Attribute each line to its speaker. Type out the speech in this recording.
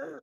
Speaker 1: Uh,